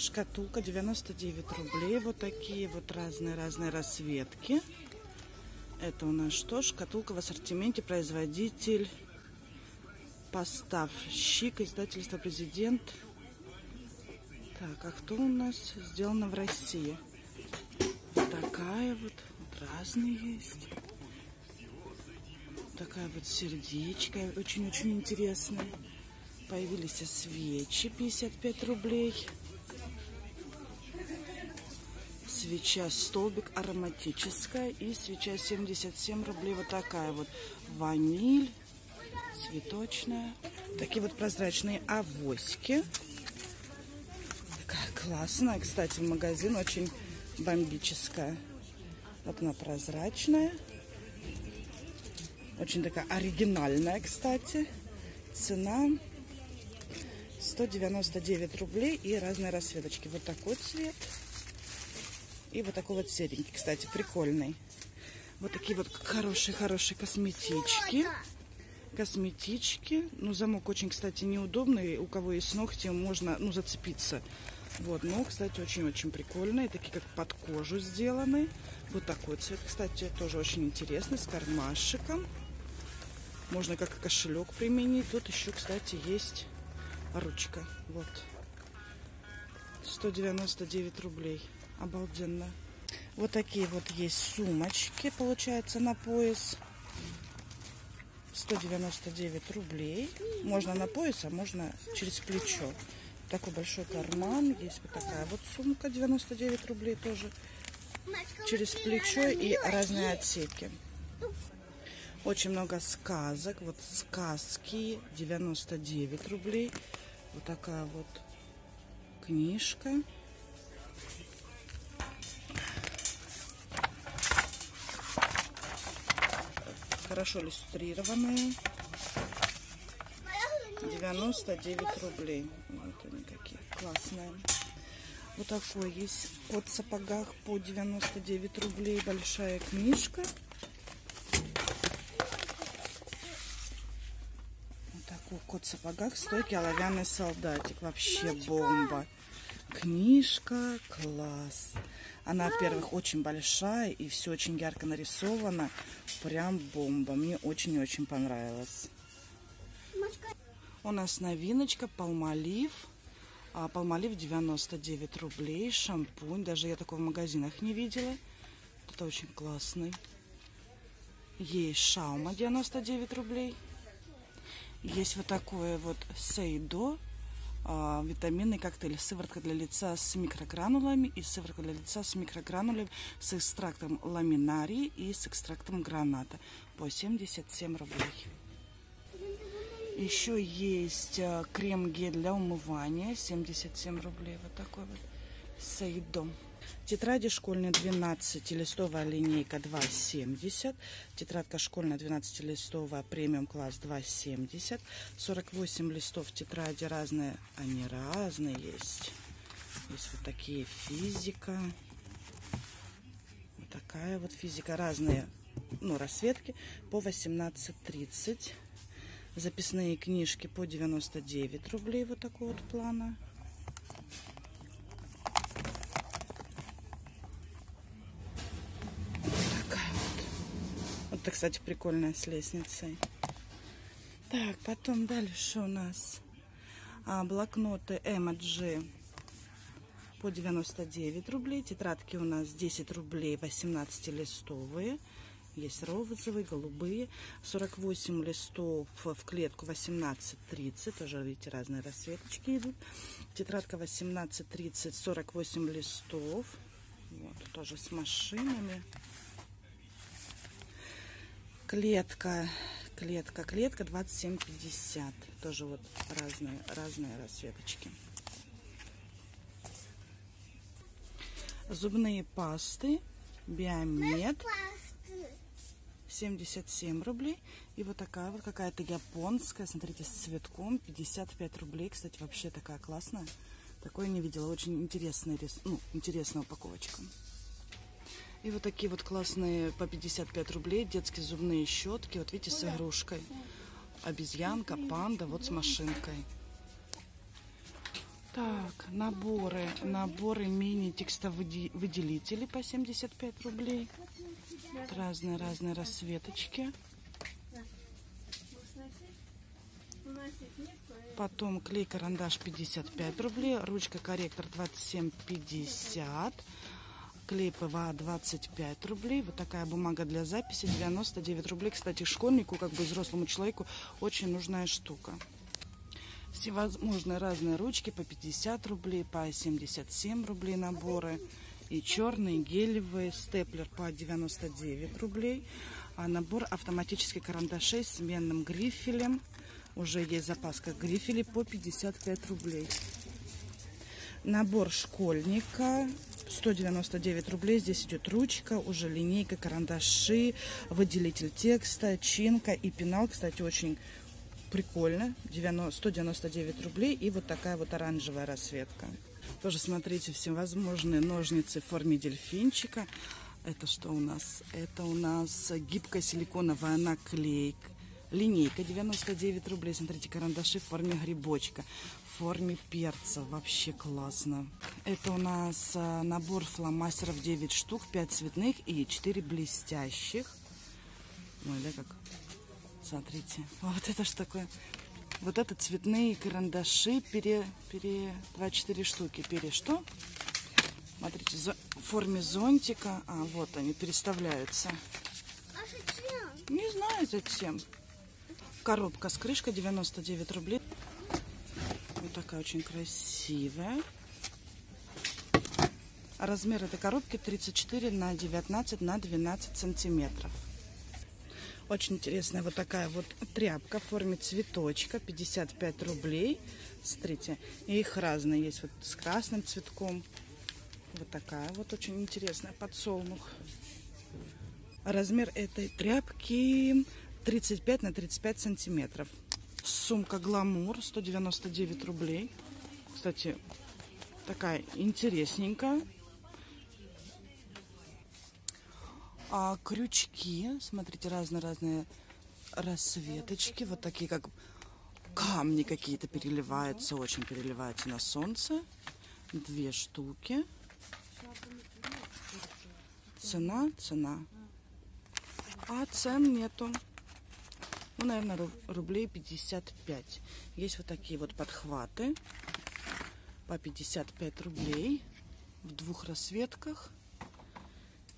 Шкатулка 99 рублей. Вот такие вот разные-разные расцветки. Это у нас что? Шкатулка в ассортименте. Производитель, поставщик, издательство «Президент». Так, а кто у нас? Сделано в России. Вот такая вот. вот разные есть. Такая вот сердечко. Очень-очень интересная. Появились свечи. 55 рублей. Свеча столбик ароматическая. И свеча 77 рублей. Вот такая вот. Ваниль. Цветочная. Такие вот прозрачные авоськи классная. Кстати, магазин очень бомбическая. Вот она прозрачная. Очень такая оригинальная, кстати. Цена 199 рублей и разные расцветочки. Вот такой цвет. И вот такой вот серенький, кстати, прикольный. Вот такие вот хорошие-хорошие косметички. Косметички. Ну, замок очень, кстати, неудобный. У кого есть ногти, можно, ну, зацепиться. Вот, но, кстати, очень-очень прикольные. Такие, как под кожу сделаны. Вот такой цвет, кстати, тоже очень интересный, с кармашиком. Можно как кошелек применить. Тут еще, кстати, есть ручка. Вот. 199 рублей. Обалденно. Вот такие вот есть сумочки, получается, на пояс. 199 рублей. Можно на пояс, а можно через плечо такой большой карман. Есть вот такая вот сумка, 99 рублей тоже. Через плечо и разные отсеки. Очень много сказок. Вот сказки, 99 рублей. Вот такая вот книжка. Хорошо иллюстрированная. 99 рублей. Вот они какие классные. Вот такой есть кот в сапогах по 99 рублей. Большая книжка. Вот такой кот в сапогах. Стойкий оловянный солдатик. Вообще бомба. Книжка. Класс. Она, во-первых, очень большая и все очень ярко нарисовано. Прям бомба. Мне очень-очень понравилось. У нас новиночка Палмолив. А, Палмолив 99 рублей. Шампунь. Даже я такого в магазинах не видела. Это очень классный. Есть Шаума 99 рублей. Есть вот такое вот Сейдо. А, витаминный коктейль. Сыворотка для лица с микрогранулами и сыворотка для лица с микрогранулами с экстрактом ламинарии и с экстрактом граната по 77 рублей. Еще есть э, крем-гель для умывания, 77 рублей. Вот такой вот Сейдом. Тетради школьные 12-листовая линейка 2,70. Тетрадка школьная 12-листовая премиум класс 2,70. 48 листов тетради разные. Они разные есть. Есть вот такие физика. Вот такая вот физика. Разные ну, расцветки по 18,30. Записные книжки по 99 рублей вот такого вот плана. Такая вот. Вот это, кстати, прикольная с лестницей. Так, потом дальше у нас а, блокноты Emoji по 99 рублей. Тетрадки у нас 10 рублей, 18-листовые. Есть розовые, голубые. 48 листов в клетку 18-30. Тоже, видите, разные расцветочки идут. Тетрадка 18-30, 48 листов. Вот, тоже с машинами. Клетка, клетка, клетка 27,50. Тоже вот разные, разные расцветочки. Зубные пасты, биомед. 77 рублей. И вот такая вот какая-то японская, смотрите, с цветком, 55 рублей. Кстати, вообще такая классная. Такое не видела. Очень интересная, ну, интересная упаковочка. И вот такие вот классные по 55 рублей детские зубные щетки. Вот видите, с игрушкой. Обезьянка, панда, вот с машинкой. Так, наборы. Наборы мини-текстовыделители по 75 рублей. Разные-разные расцветочки. Потом клей-карандаш 55 рублей. Ручка-корректор 27,50. Клей ПВА 25 рублей. Вот такая бумага для записи 99 рублей. Кстати, школьнику, как бы взрослому человеку, очень нужная штука. Всевозможные разные ручки по 50 рублей, по 77 рублей наборы. И черные, гелевые, степлер по 99 рублей. А набор автоматических карандашей с сменным грифелем. Уже есть запаска грифелей по 55 рублей. Набор школьника 199 рублей. Здесь идет ручка, уже линейка, карандаши, выделитель текста, чинка и пенал. Кстати, очень прикольно. 90, 199 рублей. И вот такая вот оранжевая расцветка. Тоже смотрите, всевозможные ножницы в форме дельфинчика. Это что у нас? Это у нас гибкая силиконовая наклейка. Линейка 99 рублей. Смотрите, карандаши в форме грибочка форме перца. Вообще классно. Это у нас а, набор фломастеров 9 штук, 5 цветных и 4 блестящих. Ой, да как? Смотрите. Вот это что такое? Вот это цветные карандаши пере, пере 24 штуки. Пере что? Смотрите, в форме зонтика. А, вот они переставляются. А зачем? Не знаю зачем. Коробка с крышкой 99 рублей. Вот такая очень красивая. Размер этой коробки 34 на 19 на 12 сантиметров. Очень интересная вот такая вот тряпка в форме цветочка. 55 рублей. Смотрите, и их разные. Есть вот с красным цветком. Вот такая вот очень интересная подсолнух. Размер этой тряпки 35 на 35 сантиметров. Сумка Гламур, 199 рублей. Кстати, такая интересненькая. А крючки, смотрите, разные-разные рассветочки. Вот такие, как камни какие-то переливаются, очень переливаются на солнце. Две штуки. Цена, цена. А цен нету ну, наверное, рублей 55. Есть вот такие вот подхваты по 55 рублей в двух расцветках.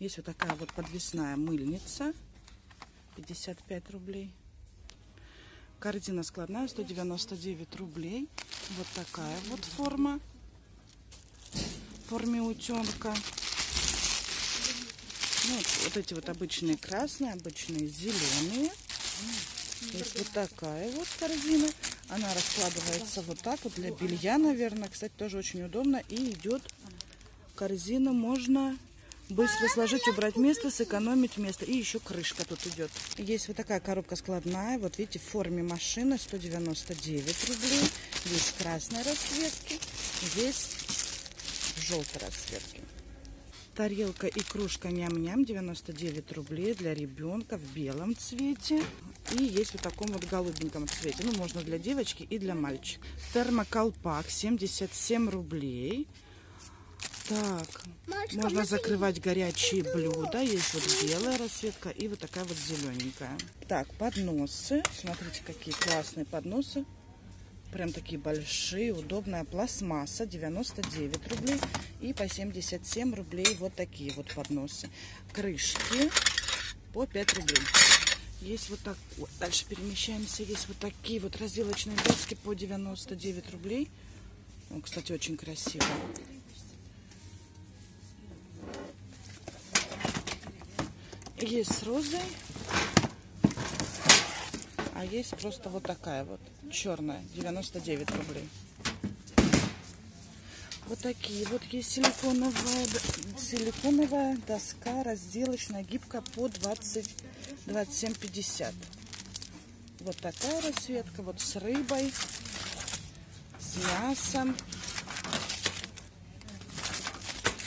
Есть вот такая вот подвесная мыльница 55 рублей. Корзина складная 199 рублей. Вот такая вот форма в форме утенка. Ну, вот, эти вот обычные красные, обычные зеленые. Есть вот такая вот корзина. Она раскладывается вот так вот для белья, наверное. Кстати, тоже очень удобно. И идет корзина. Можно быстро сложить, убрать место, сэкономить место. И еще крышка тут идет. Есть вот такая коробка складная. Вот видите, в форме машины 199 рублей. Есть красной расцветки, есть желтой расцветки. Тарелка и кружка ням-ням 99 рублей для ребенка в белом цвете. И есть в таком вот голубеньком цвете. Ну, можно для девочки и для мальчика. Термоколпак 77 рублей. Так, Мальчика, можно закрывать горячие блюда. Есть вот белая расцветка и вот такая вот зелененькая. Так, подносы. Смотрите, какие классные подносы. Прям такие большие, удобная пластмасса, 99 рублей. И по 77 рублей вот такие вот подносы. Крышки по 5 рублей. Есть вот так, вот, дальше перемещаемся, есть вот такие вот разделочные доски по 99 рублей. Он, кстати, очень красиво. Есть с розой. А есть просто вот такая вот, черная, 99 рублей. Вот такие вот есть силиконовая, силиконовая доска разделочная, гибкая по 20, 27,50. Вот такая расцветка, вот с рыбой, с мясом,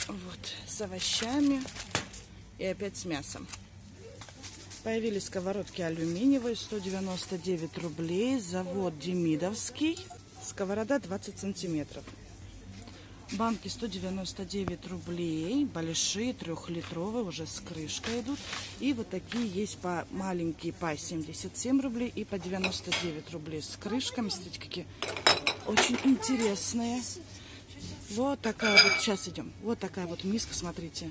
вот с овощами и опять с мясом. Появились сковородки алюминиевые, 199 рублей. Завод Демидовский. Сковорода 20 сантиметров. Банки 199 рублей, большие, трехлитровые, уже с крышкой идут. И вот такие есть по маленькие по 77 рублей и по 99 рублей с крышками. Смотрите, какие очень интересные. Вот такая вот, сейчас идем. Вот такая вот миска, смотрите.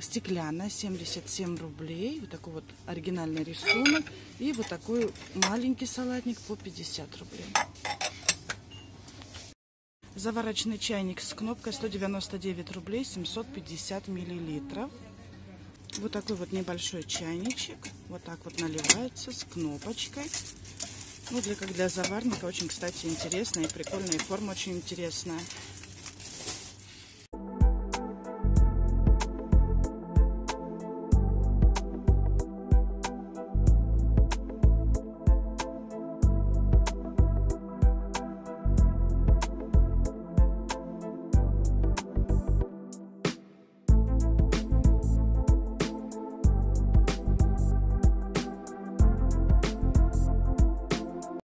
Стеклянная, 77 рублей. Вот такой вот оригинальный рисунок. И вот такой маленький салатник по 50 рублей. Заварочный чайник с кнопкой 199 рублей, 750 миллилитров. Вот такой вот небольшой чайничек. Вот так вот наливается с кнопочкой. Ну, для, как для заварника очень, кстати, интересная и прикольная. И форма очень интересная.